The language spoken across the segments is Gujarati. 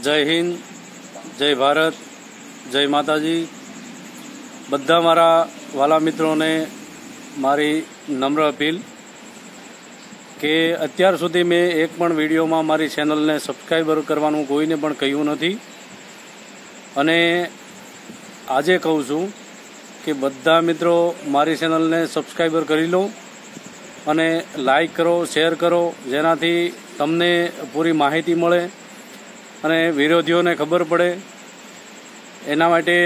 જય હિન્દ, જય ભારત, જય માતાજી. બધા મારા વાલા મિત્રોને મારી નમ્ર અપીલ કે અત્યાર સુધી મેં એક પણ વિડીયોમાં મારી ચેનલને સબસ્ક્રાઈબર કરવાનું કોઈને પણ કહ્યું નથી. અને આજે કહું છું કે બધા મિત્રો મારી ચેનલને સબસ્ક્રાઈબર કરી લો અને લાઈક કરો, શેર કરો, જેનાથી તમને પૂરી માહિતી મળે. અને વિરોધીઓને ખબર પડે. એના માટે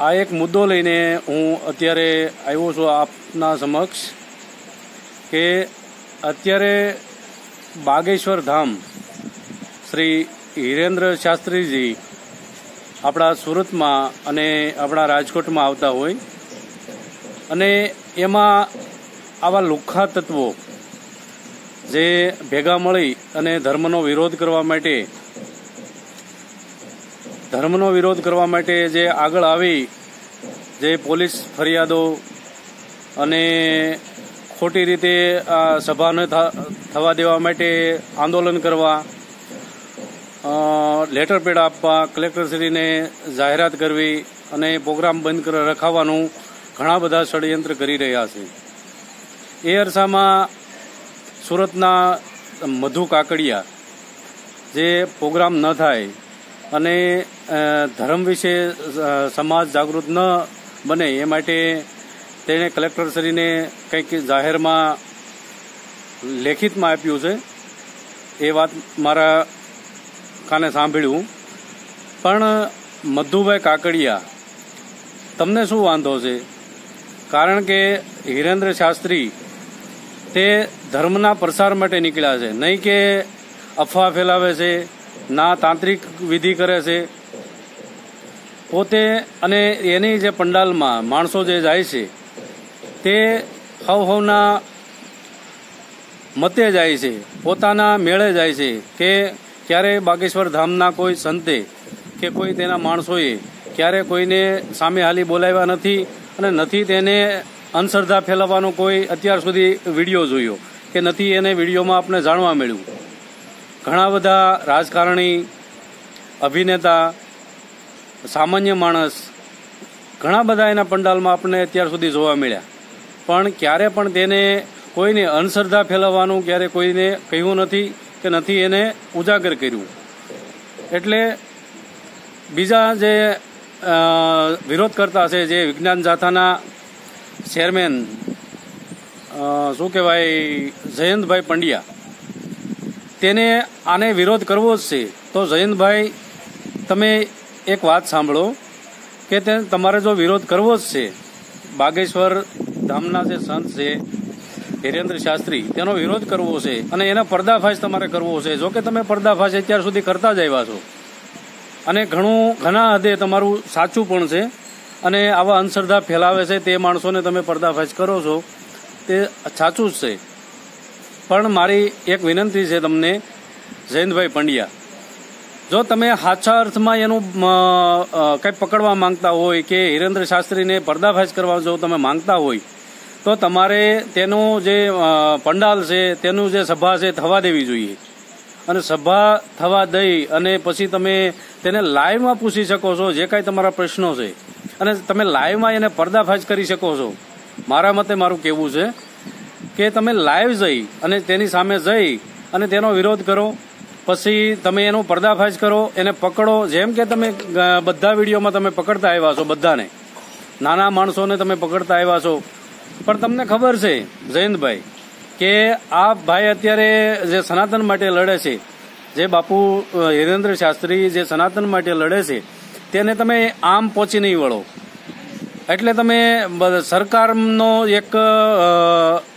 આ એક મુદ્દો લઈને હું અત્યારે આવ્યો છું આપના સમક્ષ કે અત્યારે બાગેશ્વર ધામ શ્રી હિરેન્દ્ર શાસ્ત્રીજી આપણા સુરતમાં અને આપણા રાજકોટમાં આવતા હોય અને એમાં આવા લુખ્ખા તત્વો જે ભેગા મળી અને ધર્મનો વિરોધ કરવા માટે ધર્મનો વિરોધ કરવા માટે જે આગળ આવી, જે પોલીસ ફરિયાદો અને ખોટી રીતે સભા ન થવા દેવા માટે આંદોલન કરવા લેટર પેડ આપવા કલેક્ટરશ્રીને જાહેરાત કરવી અને પ્રોગ્રામ બંધ રખાવાનું ઘણા બધા ષડયંત્ર કરી રહ્યા છે. એ અરસામાં સુરતના મધુ કાકડિયા, જે પ્રોગ્રામ ન થાય અને ધર્મ વિશે સમાજ જાગૃત ન બને એ માટે તેણે કલેક્ટરશ્રીને કંઈક જાહેરમાં લેખિતમાં આપ્યું છે. એ વાત મારા કાને સાંભળ્યું. પણ, મધુભાઈ કાકડિયા, તમને શું વાંધો છે? કારણ કે હિરેન્દ્ર શાસ્ત્રી તે ધર્મના પ્રસાર માટે નીકળ્યા છે. નહીં કે અફવા ફેલાવે છે ના તાંત્રિક વિધિ કરે છે. પોતે અને એની જે પંડાલમાં માણસો જે જાય છે, તે હવ હવના મતે જાય છે, પોતાના મેળે જાય છે કે ક્યારે બાગેશ્વર ધામના કોઈ સંતે કે કોઈ તેના માણસોએ ક્યારે કોઈને સામે હાલી બોલાવ્યા નથી અને નથી તેને અંધશ્રદ્ધા ફેલાવવાનો કોઈ અત્યાર સુધી વીડિયો જોયો કે નથી એને વિડીયોમાં આપણે જાણવા મળ્યું. ઘણા બધા રાજકારણી, અભિનેતા, સામાન્ય માણસ, ઘણા બધા એના પંડાલમાં આપણને અત્યાર સુધી જોવા મળ્યા. પણ ક્યારે પણ તેને કોઈને અંધશ્રદ્ધા ફેલાવવાનું, ક્યારે કોઈને કહ્યું નથી કે નથી એને ઉજાગર કર્યું. એટલે બીજા જે વિરોધ કરતા છે જે વિજ્ઞાન જાથાના ચેરમેન શું કહેવાય, જયંતભાઈ પંડ્યા તેને આને વિરોધ કરવો જ છે. તો જયંતભાઈ, તમે એક વાત સાંભળો કે તે તમારે જો વિરોધ કરવો જ છે, બાગેશ્વર ધામના જે સંત છે, હિરેન્દ્ર શાસ્ત્રી, તેનો વિરોધ કરવો છે અને એના પર્દાફાશ તમારે કરવો છે. જો કે તમે પર્દાફાશ અત્યાર સુધી કરતા જ આવ્યા છો. અને ઘણું, ઘણા હદે તમારું સાચું પણ છે અને આવા અંધશ્રદ્ધા ફેલાવે છે તે માણસોને તમે પર્દાફાશ કરો છો. તે સાચું જ છે. પણ મારી એક વિનંતી છે તમને, જયંતભાઈ પંડ્યા. જો તમે સાચા અર્થમાં એનું કંઈ પકડવા માંગતા હોય કે હિરેન્દ્ર શાસ્ત્રીને પર્દાફાશ કરવા જો તમે માંગતા હોય, તો તમારે તેનું જે પંડાલ છે, તેનું જે સભા છે, થવા દેવી જોઈએ. અને સભા થવા દઈ અને પછી તમે તેને લાઈવમાં પૂછી શકો છો, જે કાંઈ તમારા પ્રશ્નો છે. અને તમે લાઈવમાં એને પર્દાફાશ કરી શકો છો. મારા મતે મારું કહેવું છે કે તમે લાઈવ જઈ અને તેની સામે જઈ અને તેનો વિરોધ કરો, પછી તમે એનો પર્દાફાશ કરો, એને પકડો. જેમ કે તમે બધા વિડીયોમાં તમે પકડતા આવ્યા છો બધાને. નાના માણસોને તમે પકડતા આવ્યા છો પણ તમને ખબર છે, જયંતભાઈ, કે આ ભાઈ અત્યારે જે સનાતન માટે લડે છે, જે બાપુ હિરેન્દ્ર શાસ્ત્રી જે સનાતન માટે લડે છે, તેને તમે આમ પહોંચી નહીં વળો. એટલે તમે સરકારનો એક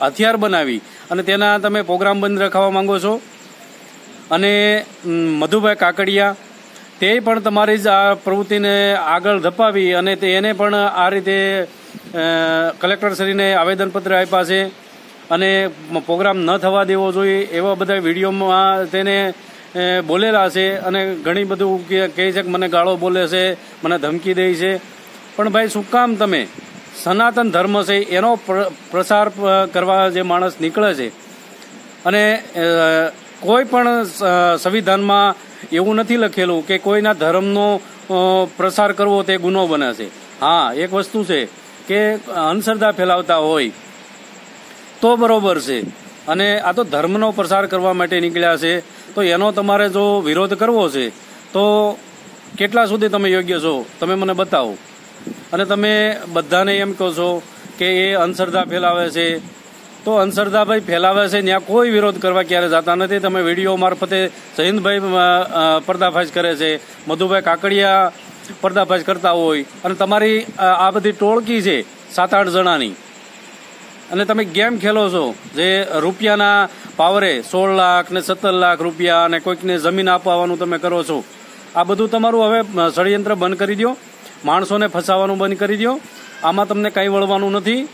હથિયાર બનાવી અને તેના તમે પ્રોગ્રામ બંધ રખાવા માંગો છો? અને મધુભાઈ કાકડિયા, તે પણ તમારી જ આ પ્રવૃત્તિને આગળ ધપાવી અને એને પણ આ રીતે કલેક્ટરશ્રીને આવેદનપત્ર આપ્યા છે અને પ્રોગ્રામ ન થવા દેવો જોઈએ એવા બધા વિડીયોમાં તેને બોલેલા છે અને ઘણી બધું કહે છે કે મને ગાળો બોલે છે, મને ધમકી દે છે. પણ ભાઈ શું કામ તમે? સનાતન ધર્મ છે, એનો પ્રસાર કરવા જે માણસ નીકળે છે. અને કોઈ પણ સંવિધાનમાં એવું નથી લખેલું કે કોઈના ધર્મનો પ્રસાર કરવો તે ગુનો બને છે. હા, એક વસ્તુ છે કે અંધશ્રદ્ધા ફેલાવતા હોય તો બરોબર છે. અને આ તો ધર્મનો પ્રસાર કરવા માટે નીકળ્યા છે. તો એનો તમારે જો વિરોધ કરવો છે, તો કેટલા સુધી તમે યોગ્ય છો? તમે મને બતાવો. અને તમે બધાને એમ કહો છો કે એ અંધશ્રદ્ધા ફેલાવે છે. તો અંધશ્રદ્ધા ફેલાવે છે ત્યાં કોઈ વિરોધ કરવા ક્યારે જતા નથી. તમે વીડિયો મારફતે જયંતભાઈ પર્દાફાશ કરે છે. મધુભાઈ કાકડિયા પર્દાફાશ કરતા હોય. અને તમારી આ બધી ટોળકી છે સાત આઠ જણાની. અને તમે ગેમ ખેલો છો જે રૂપિયાના પાવરે સોળ લાખ ને સત્તર લાખ રૂપિયા અને કોઈકને જમીન આપવાનું તમે કરો છો. આ બધું તમારું હવે ષડયંત્ર બંધ કરી દો માણસોને ફસાવાનું બંધ કરી દો આમાં તમને કંઈ વળવાનું નથી.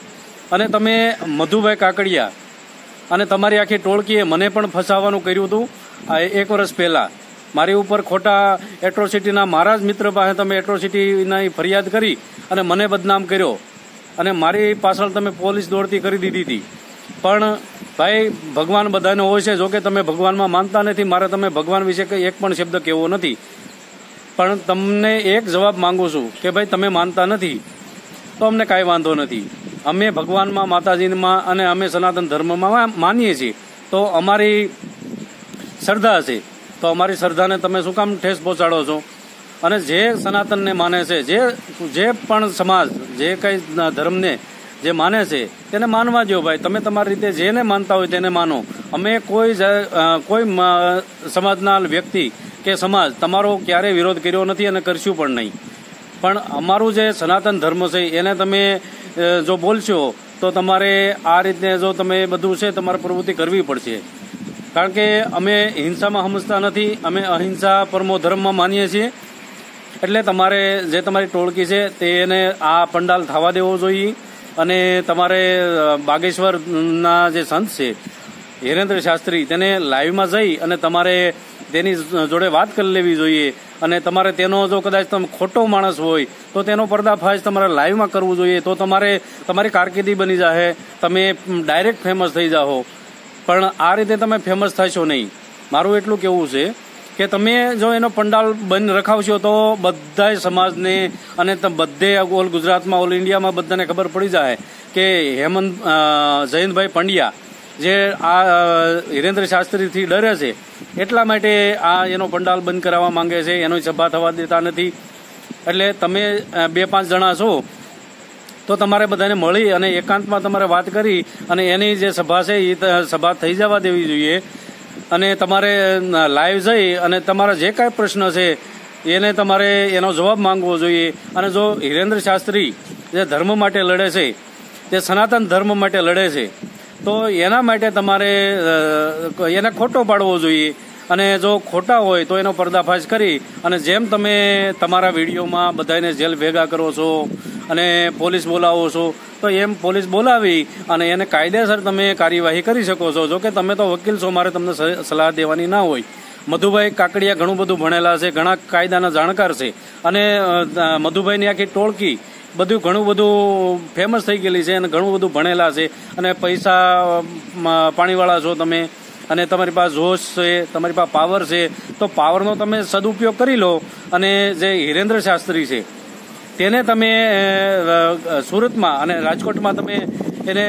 અને તમે મધુભાઈ કાકડિયા અને તમારી આખી ટોળકીએ મને પણ ફસાવાનું કર્યું હતું. આ એક વર્ષ પહેલાં. મારી ઉપર ખોટા એટ્રોસિટીના મારા જ મિત્ર પાસે તમે એટ્રોસિટીની ફરિયાદ કરી અને મને બદનામ કર્યો. અને મારી પાછળ તમે પોલીસ દોડતી કરી દીધી હતી. પણ ભાઈ, ભગવાન બધાને હોય છે. જોકે તમે ભગવાનમાં માનતા નથી. મારે તમે ભગવાન વિશે કંઈ એક પણ શબ્દ કહેવો નથી. પણ તમને એક જવાબ માંગુ છું કે ભાઈ તમે માનતા નથી, તો અમને કાંઈ વાંધો નથી. અમે ભગવાનમાં, માતાજીમાં અને અમે સનાતન ધર્મમાં માનીએ છીએ. તો અમારી શ્રદ્ધા છે. તો અમારી શ્રદ્ધાને તમે શું કામ ઠેસ પહોંચાડો છો? અને જે સનાતનને માને છે, જે જે પણ સમાજ, જે કંઈ ધર્મને જે માને છે, તેને માનવા દો ભાઈ. તમે તમારી રીતે જેને માનતા હોય તેને માનો. અમે કોઈ કોઈ સમાજના વ્યક્તિ કે સમાજ તમારો ક્યારેય વિરોધ કર્યો નથી અને કરશું પણ નહીં. પણ અમારું જે સનાતન ધર્મ છે, એને તમે જો બોલશો, તો તમારે આ રીતે જો તમે બધું છે, તમારે પ્રવૃત્તિ કરવી પડશે. કારણ કે અમે હિંસામાં સમજતા નથી, અમે અહિંસા પરમો ધર્મમાં માનીએ છીએ. એટલે તમારે જે તમારી ટોળકી છે તેને આ પંડાલ થવા દેવો જોઈએ. અને તમારે બાગેશ્વરના જે સંત છે, હિરેન્દ્ર શાસ્ત્રી, તેને લાઈવમાં જઈ અને તમારે તેની જોડે વાત કરી લેવી જોઈએ અને તમારે તેનો જો કદાચ તમે ખોટો માણસ હોય, તો તેનો પર્દાફાશ તમારે લાઈવમાં કરવું જોઈએ, તો તમારે, તમારી કારકિર્દી બની જાહે, તમે ડાયરેક્ટ ફેમસ થઈ જાઓ પણ આ રીતે તમે ફેમસ થશો નહીં. મારું એટલું કેવું છે કે તમે જો એનો પંડાલ બંધ રખાવશો તો બધા સમાજને અને બધે ઓલ ગુજરાતમાં, ઓલ ઇન્ડિયામાં બધાને ખબર પડી જાય કે હેમંત જયંતભાઈ પંડ્યા જે આ હિરેન્દ્ર શાસ્ત્રીથી ડરે છે, એટલા માટે આ એનો પંડાલ બંધ કરાવવા માંગે છે, એનો સભા થવા દેતા નથી. એટલે તમે બે પાંચ જણા છો, તો તમારે બધાને મળી અને એકાંતમાં તમારે વાત કરી અને એની જે સભા છે એ સભા થઈ જવા દેવી જોઈએ. અને તમારે લાઈવ જઈ અને તમારા જે કાંઈ પ્રશ્ન છે, એને તમારે એનો જવાબ માંગવો જોઈએ. અને જો હિરેન્દ્ર શાસ્ત્રી જે ધર્મ માટે લડે છે, તે સનાતન ધર્મ માટે લડે છે તો એના માટે તમારે એને ખોટો પાડવો જોઈએ. અને જો ખોટા હોય તો એનો પર્દાફાશ કરી અને જેમ તમે તમારા વિડીયોમાં બધાને જેલ ભેગા કરો છો અને પોલીસ બોલાવો છો, તો એમ પોલીસ બોલાવી અને એને કાયદેસર તમે કાર્યવાહી કરી શકો છો. જો કે તમે તો વકીલ છો, મારે તમને સલાહ દેવાની ના હોય. મધુભાઈ કાકડિયા ઘણું બધું ભણેલા છે, ઘણા કાયદાના જાણકાર છે. અને મધુભાઈની આખી ટોળકી બધું ઘણું બધું ફેમસ થઈ ગયેલી છે અને ઘણું બધું ભણેલા છે. અને પૈસા પાણીવાળા છો તમે અને તમારી પાસે જોશ છે, તમારી પાસે પાવર છે, તો પાવરનો તમે સદુપયોગ કરી લો. અને જે હિરેન્દ્ર શાસ્ત્રી છે, તેને તમે સુરતમાં અને રાજકોટમાં તમે એને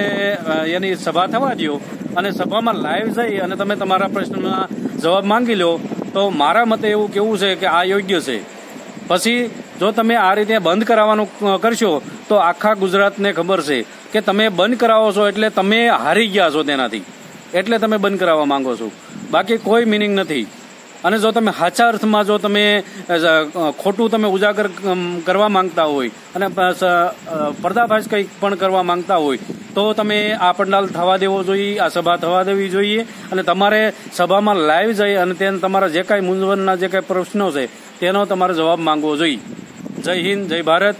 એની સભા થવા દો અને સભામાં લાઈવ જઈ અને તમે તમારા પ્રશ્નના જવાબ માંગી લો. તો મારા મતે એવું કેવું છે કે આ યોગ્ય છે. પછી જો તમે આ રીતે બંધ કરાવવાનું કરશો, તો આખા ગુજરાતને ખબર છે કે તમે બંધ કરાવો છો એટલે તમે હારી ગયા છો તેનાથી. એટલે તમે બંધ કરાવવા માંગો છો. બાકી કોઈ મિનિંગ નથી. અને જો તમે સાચા અર્થમાં જો તમે ખોટું તમે ઉજાગર કરવા માંગતા હોય અને પર્દાફાશ કંઈક પણ કરવા માંગતા હોય, તો તમે આ પંડાલ થવા દેવો જોઈએ, આ સભા થવા દેવી જોઈએ. અને તમારે સભામાં લાઈવ જઈ અને તેને તમારા જે કાંઈ મૂંઝવણના જે કાંઈ પ્રશ્નો છે તેનો તમારે જવાબ માંગવો જોઈએ. જય હિન્દ જય ભારત.